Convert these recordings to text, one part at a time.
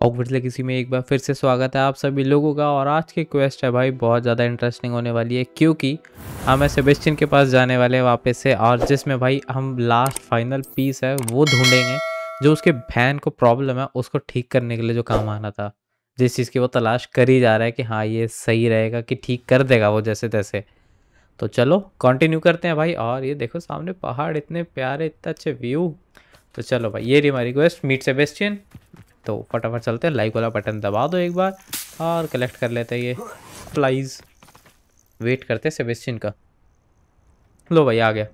Awkwardly किसी में एक बार फिर से स्वागत है आप सभी लोगों का और आज की क्वेस्ट है भाई, बहुत ज़्यादा इंटरेस्टिंग होने वाली है क्योंकि हम सेबेस्टियन के पास जाने वाले हैं वापस से और जिसमें भाई हम लास्ट फाइनल पीस है, वो ढूंढेंगे जो उसके बहन को प्रॉब्लम है, उसको ठीक करने के लिए जो काम आना था। जिस चीज़ की वो तलाश कर ही जा रहा है कि हाँ ये सही रहेगा कि ठीक कर देगा वो जैसे तैसे। तो चलो कंटिन्यू करते हैं भाई और ये देखो सामने पहाड़, इतने प्यारे, इतने अच्छे व्यू तो चलो भाई, ये रही हमारी रिक्वेस्ट मीट से सेबेस्टियन तो फटाफट चलते हैं लाइक वाला बटन दबा दो एक बार और कलेक्ट कर लेते हैं ये प्लाइज वेट करते हैं सेबेस्टियन का लो भाई आ गया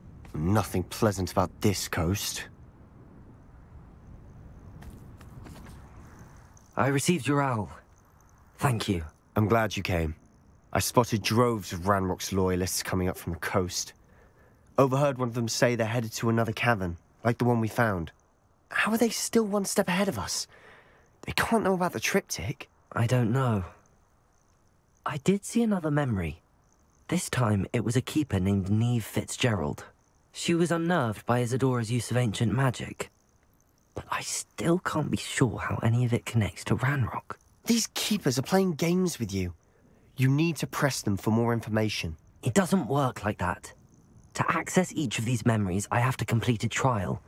Nothing pleasant about this coast. I received your owl. Thank you. I'm glad you came. I spotted droves of Ranrock's loyalists coming up from the coast. Overheard one of them say they're headed to another cavern, like the one we found. How are they still one step ahead of us? They can't know about the triptych. I don't know. I did see another memory. This time it was a keeper named Niamh Fitzgerald. She was unnerved by Isidora's use of ancient magic. But I still can't be sure how any of it connects to Ranrock. These keepers are playing games with you. You need to press them for more information. It doesn't work like that. To access each of these memories, I have to complete a trial.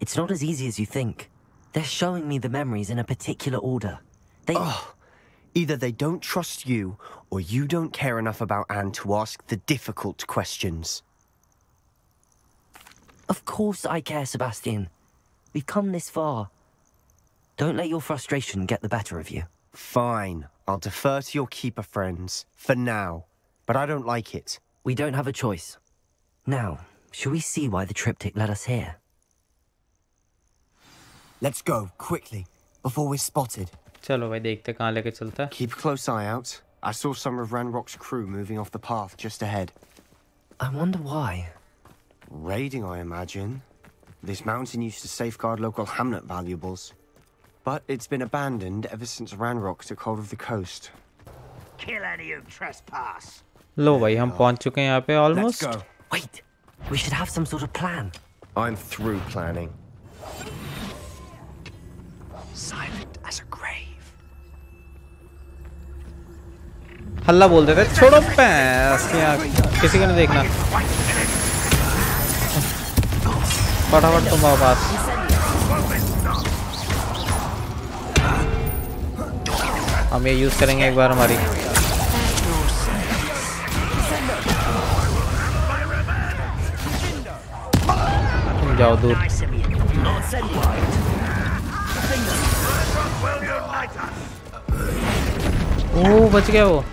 It's not as easy as you think. They're showing me the memories in a particular order. They. Oh, either they don't trust you, or you don't care enough about Anne to ask the difficult questions. Of course I care, Sebastian. We've come this far. Don't let your frustration get the better of you. Fine, I'll defer to your keeper friends, for now. But I don't like it. We don't have a choice. Now, shall we see why the triptych led us here? Let's go, quickly, before we're spotted. चलो भाई देखते कहाँ लेके चलता है Keep a close eye out. I saw some of Ranrock's crew moving off the path just ahead. I wonder why. Raiding, I imagine. This mountain used to safeguard local hamlet valuables. But it's been abandoned ever since Ranrock took hold of the coast. Kill any who trespass. लो भाई हम पहुंच चुके हैं यहाँ पे Let's almost go. Wait, we should have some sort of plan. I'm through planning. हल्ला बोल देते छोड़ो पैस किसी को नहीं देखना। फटाफट तुम आओ पास। हम ये यूज़ करेंगे एक बार हमारी। तुम जाओ दूर. ओ, बच गया वो।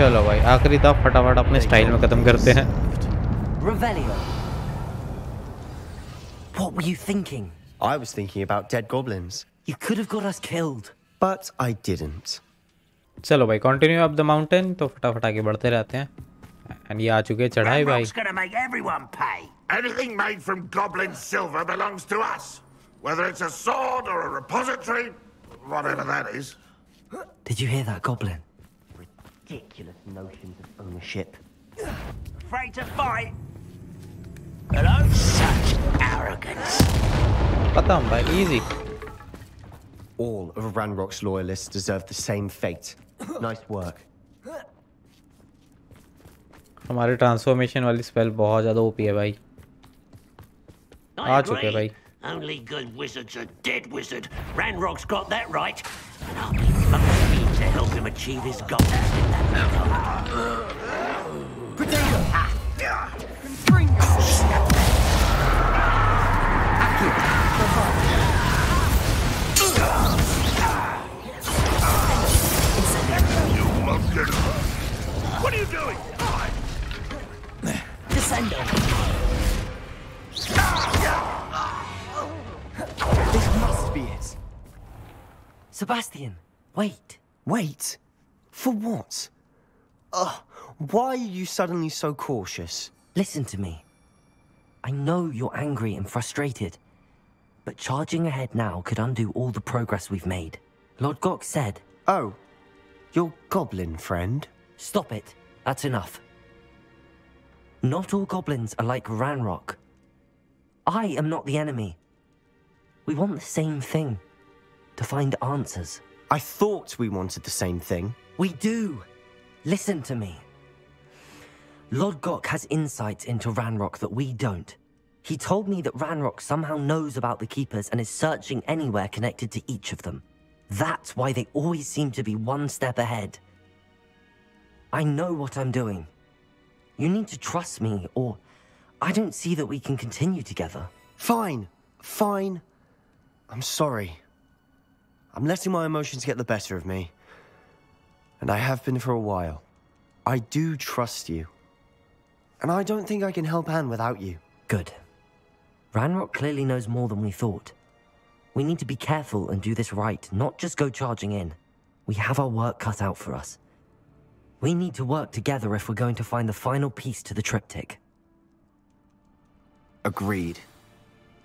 चलो भाई आखिरी था फटाफट अपने स्टाइल में खत्म करते हैं What were you thinking? I was thinking about dead goblins, You could have got us killed. but I didn't. चलो भाई कंटिन्यू अप द माउंटेन तो फटाफट आगे बढ़ते रहते हैं एंड ये आ चुके हैं चढ़ाई भाई Ranrock's gonna make everyone pay. Anything made from goblin silver belongs to us. Whether it's a sword or a repository, whatever that is. Did you hear that, Goblin? Ridiculous notions of ownership. Afraid to fight. Hello? Such arrogance. पता हम भाई easy All of Ranrock's loyalists deserve the same fate. Nice work. हमारी transformation वाली spell बहुत ज़्यादा OP है भाई I आ चुके agree. भाई Only good wizards are dead wizard. Ranrock's got that right. And I'll be fucking to help him achieve his goals. What are you doing? This must be it. Sebastian, wait. Wait. For what? Ugh. Why are you suddenly so cautious? Listen to me. I know you're angry and frustrated, but charging ahead now could undo all the progress we've made. Lodgok said, Oh, your goblin friend? Stop it. That's enough. Not all goblins are like Ranrock. I am not the enemy. We want the same thing to find answers. I thought we wanted the same thing. We do. Listen to me. Lodgok has insights into Ranrock that we don't. He told me that Ranrock somehow knows about the Keepers and is searching anywhere connected to each of them. That's why they always seem to be one step ahead. I know what I'm doing. You need to trust me, or I don't see that we can continue together. Fine, fine. I'm sorry. I'm letting my emotions get the better of me And I have been for a while. I do trust you. And I don't think I can help Anne without you. Good. Ranrock clearly knows more than we thought. We need to be careful and do this right, not just go charging in. We have our work cut out for us. We need to work together if we're going to find the final piece to the triptych. Agreed.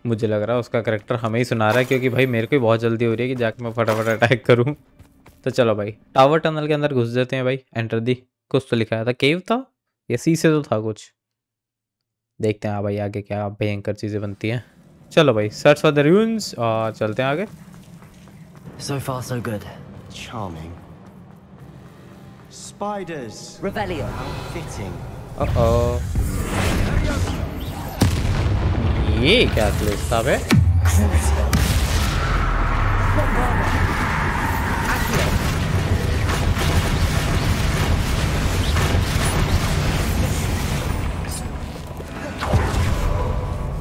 मुझे लग रहा है उसका character हमें ही सुना रहा है क्योंकि भाई मेरे को भी बहुत जल्दी हो रही है कि जाके मैं फटाफट अटैक करूं तो चलो भाई टावर टनल के अंदर घुस जाते हैं भाई एंटर दी कुछ तो लिखा था केव था या सी से तो था कुछ देखते हैं भाई आगे क्या भयंकर चीज़ें बनती हैं चलो भाई सर्च फॉर द रून्स और चलते हैं आगे So far, so good. Charming. Spiders. Revelio. Fitting. ओह ये क्या क्लिस था बे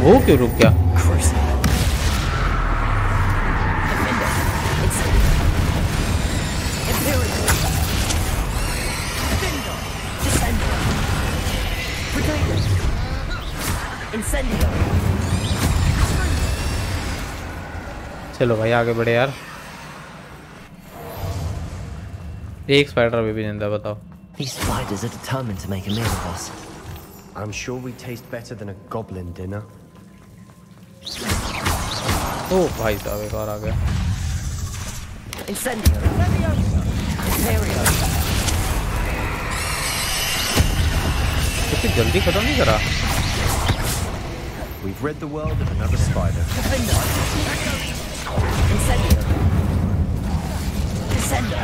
뭐게 이렇게 चलो भाई आगे बढ़े यार एक स्पाइडर अभी भी जिंदा बताओ These spiders are determined to make a meal of us. I'm sure we taste better than a goblin dinner. ओ भाई साहब एक और आ गया Incendio. Imperio. इतनी जल्दी खत्म नहीं करा We've rid the world of another spider. Incendio. Incendio.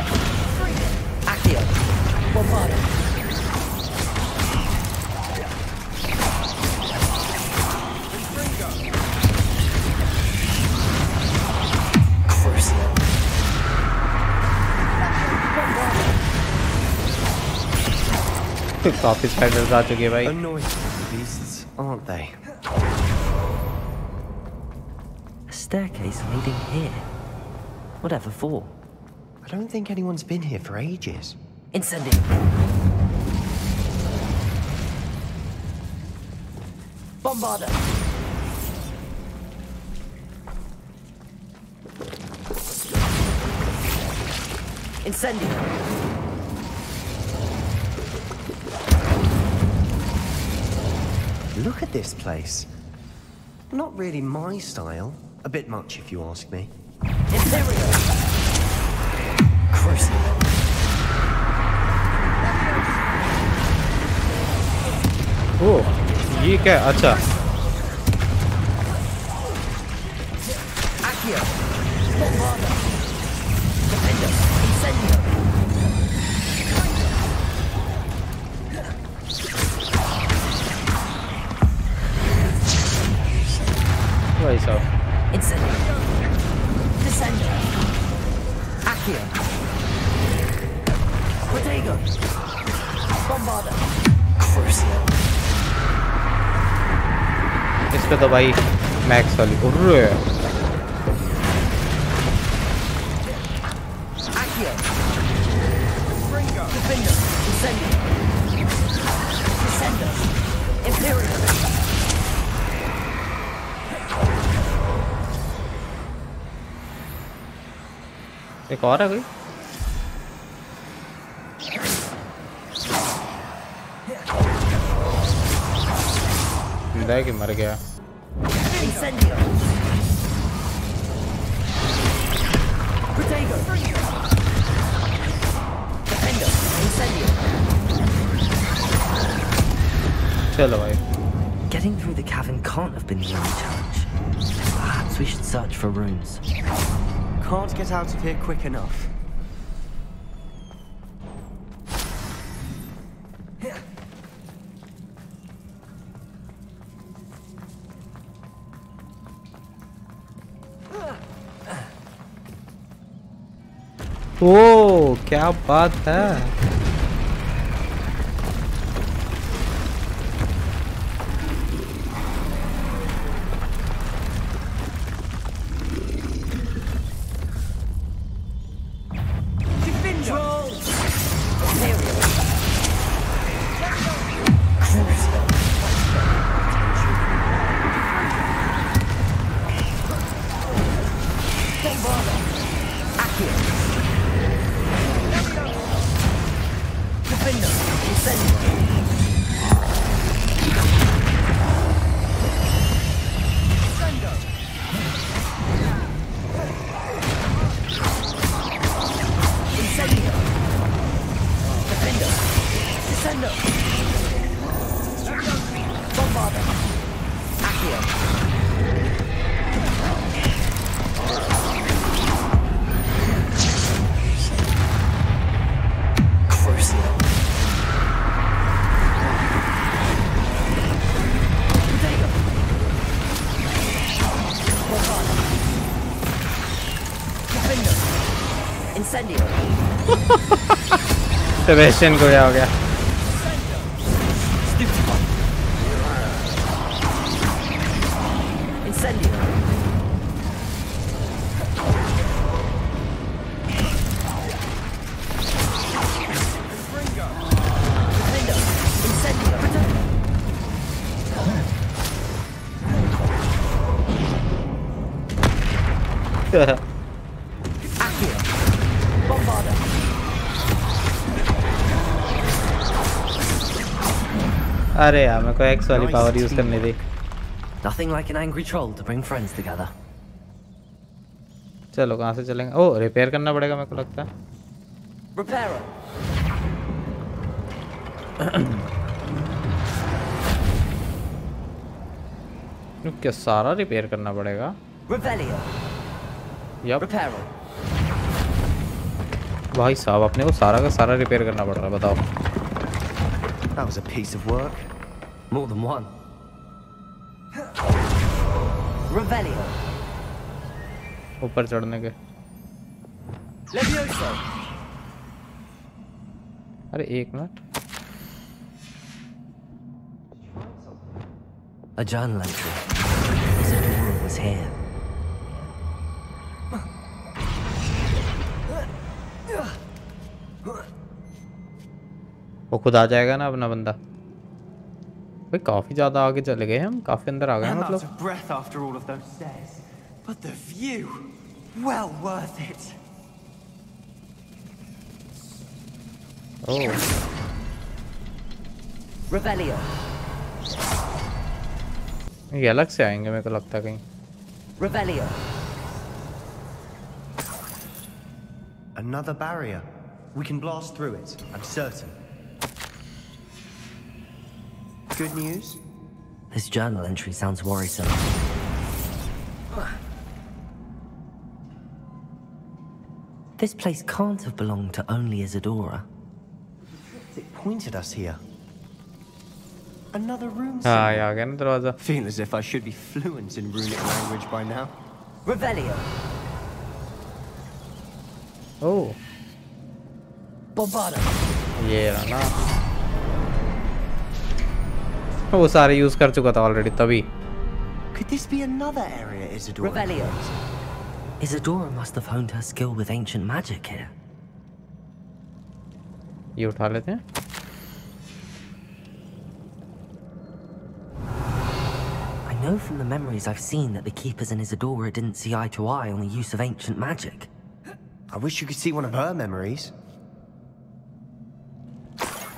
Accio. Bombarda. Crucio. Top his to give away. Annoying beasts, aren't they? Staircase leading here. Whatever for? I don't think anyone's been here for ages. Incendio. Bombarda. Incendio. Look at this place. Not really my style. A bit much, if you ask me. Imperio! Oh, ये क्या अच्छा भाई max वाली उर्रे. एक और है कोई है मर गया Incendio. Protego. Defendo. Incendio. Chalo bhai. Getting through the cavern can't have been the only challenge. Perhaps we should search for rooms. Can't get out of here quick enough. ओ क्या बात है। Incendio. Incendio. Incendio. सेबेस्टियन को क्या हो गया अरे यार मेरे को एक्स वाली पावर यूज़ करने दी Nothing like an angry troll to bring friends together. चलो कहाँ से चलेंगे ओ रिपेयर करना पड़ेगा मेरे को लगता है Reparo. क्या सारा रिपेयर करना पड़ेगा. यप भाई साहब अपने को सारा का सारा रिपेयर करना पड़ रहा है बताओ That was a piece of work. More than one. Revelio. ऊपर चढ़ने के. अरे एक minute A journal entry. Isadora was here. वो खुद आ जाएगा ना अपना बंदा भाई काफ़ी ज़्यादा आगे चले गए हम काफ़ी अंदर आ गए हैं मतलब. ओह Revelio. ये अलग से आएँगे मेरे को लगता है कहीं Revelio. Another barrier. We can blast through it, I'm certain. Good news? This journal entry sounds worrisome. This place can't have belonged to only Isidora. It pointed us here. Another room. Ah, yeah, again there. Feel as if I should be fluent in runic language by now. Revelio. Oh. Bombarda. Yeah, nah. वो सारे use कर चुका था already तभी Could this be another area Isidora? Revelio. Isidora must have honed her skill with ancient magic here. ये उठा लेते हैं I know from the memories I've seen that the keepers in Isidora didn't see eye to eye on the use of ancient magic. I wish you could see one of her memories.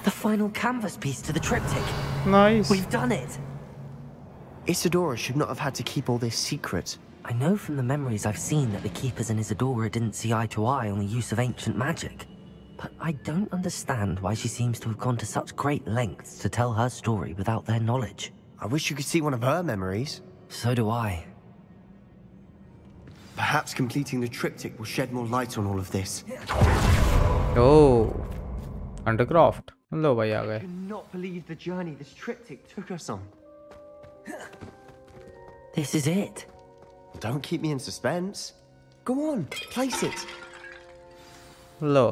The final canvas piece to the triptych. Nice. We've done it. Isidora should not have had to keep all this secret. I know from the memories I've seen that the Keepers and Isidora didn't see eye to eye on the use of ancient magic. But I don't understand why she seems to have gone to such great lengths to tell her story without their knowledge. I wish you could see one of her memories. So do I. Perhaps completing the triptych will shed more light on all of this. Oh. Undercroft. लो भाई आ गए cannot believe the journey this triptych took us on. This is it. Don't keep me in suspense. Go on, place it. लो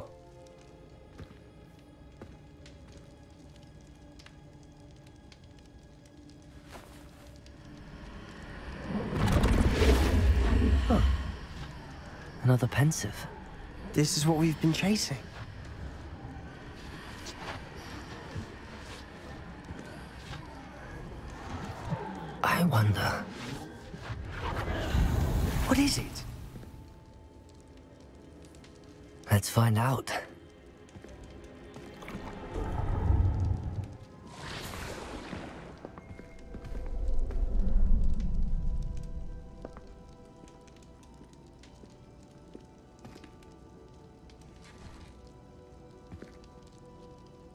Another Pensieve. This is what we've been chasing. I wonder. What is it? Let's find out.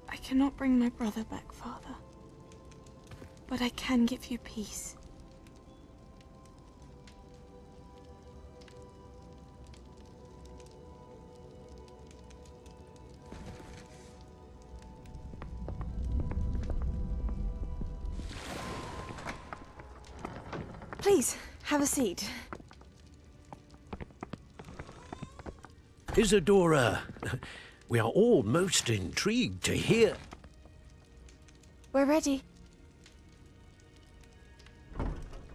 I cannot bring my brother back, Father. But I can give you peace. Please, have a seat. Isidora, we are all most intrigued to hear. We're ready.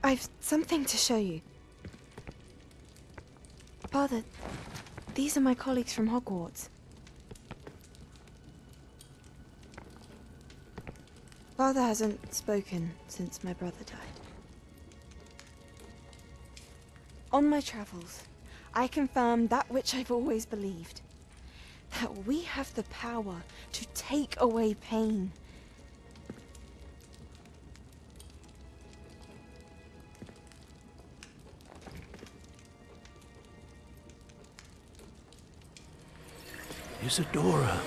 I've something to show you. Father, these are my colleagues from Hogwarts. Father hasn't spoken since my brother died. On my travels, I confirmed that which I've always believed. That we have the power to take away pain. Isidora.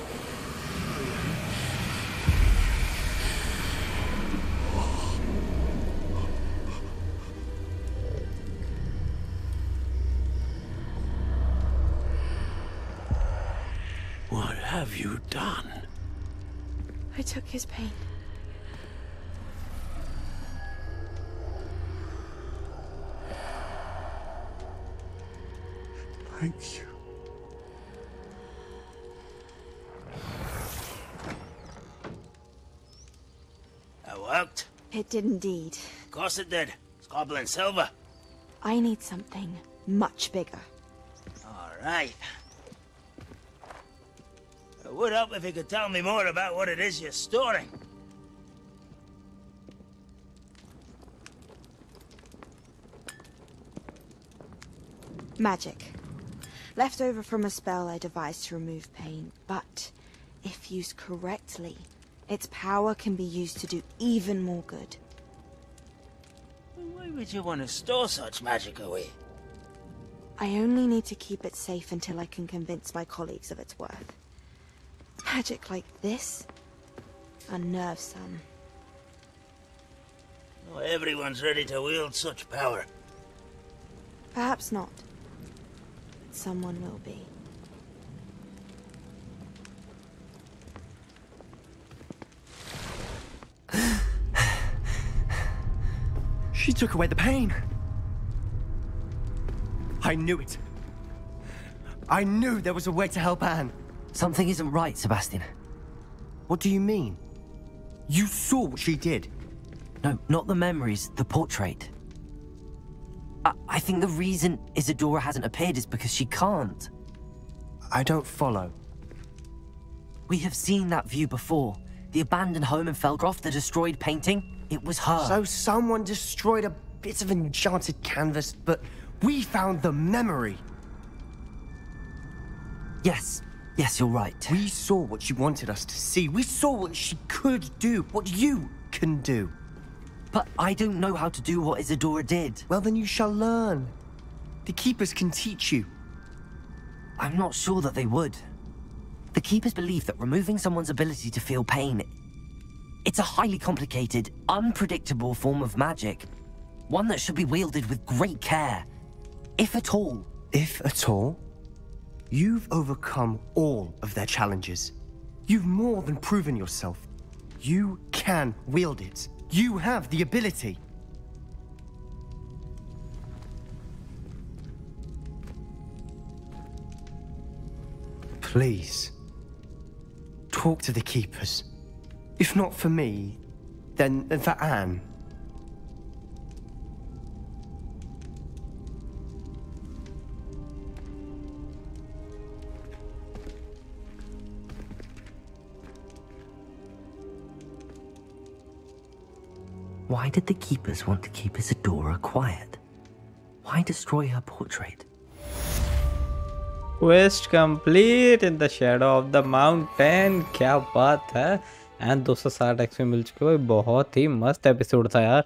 Took his pain. Thank you. That worked. It did indeed. Of course it did. It's goblin silver. I need something much bigger. All right. Would help if you could tell me more about what it is you're storing. Magic. Left over from a spell I devised to remove pain, but if used correctly, its power can be used to do even more good. Why would you want to store such magic away? I only need to keep it safe until I can convince my colleagues of its worth. Magic like this unnerves some. Not everyone's ready to wield such power. Perhaps not. But someone will be. She took away the pain. I knew it. I knew there was a way to help Anne. Something isn't right, Sebastian. What do you mean? You saw what she did. No, not the memories, the portrait. I, I think the reason Isidora hasn't appeared is because she can't. I don't follow. We have seen that view before. The abandoned home in Feldcroft, the destroyed painting. It was her. So someone destroyed a bit of enchanted canvas, but we found the memory. yes, yes, you're right. We saw what she wanted us to see. We saw what she could do, what you can do. But I don't know how to do what Isidora did. Well, then you shall learn. The Keepers can teach you. I'm not sure that they would. The Keepers believe that removing someone's ability to feel pain... It's a highly complicated, unpredictable form of magic. One that should be wielded with great care. If at all. If at all, you've overcome all of their challenges. You've more than proven yourself. You can wield it. You have the ability. Please, talk to the keepers. If not for me, then then for Anne. Why did the Keepers want to keep Isadora quiet? Why destroy her portrait? Quest complete in the shadow of the mountain क्या बात है? And 260 x में मिल चुके भाई बहुत ही मस्त episode था यार।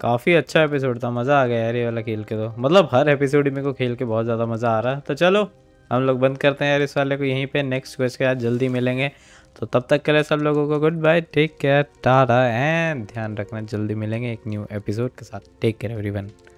काफ़ी अच्छा एपिसोड था। मज़ा आ गया यार ये वाला खेल के तो। मतलब हर एपिसोड ही मेरे को खेल के बहुत ज़्यादा मज़ा आ रहा है। तो चलो, हम लोग बंद करते हैं यार इस वाले को। यहीं पे नेक्स्ट क्वेस्ट के बाद जल्दी मिलेंगे। तो तब तक के लिए सब लोगों को good bye take care ta-ta and ध्यान रखना, जल्दी मिलेंगे एक न्यू एपिसोड के साथ. Take care everyone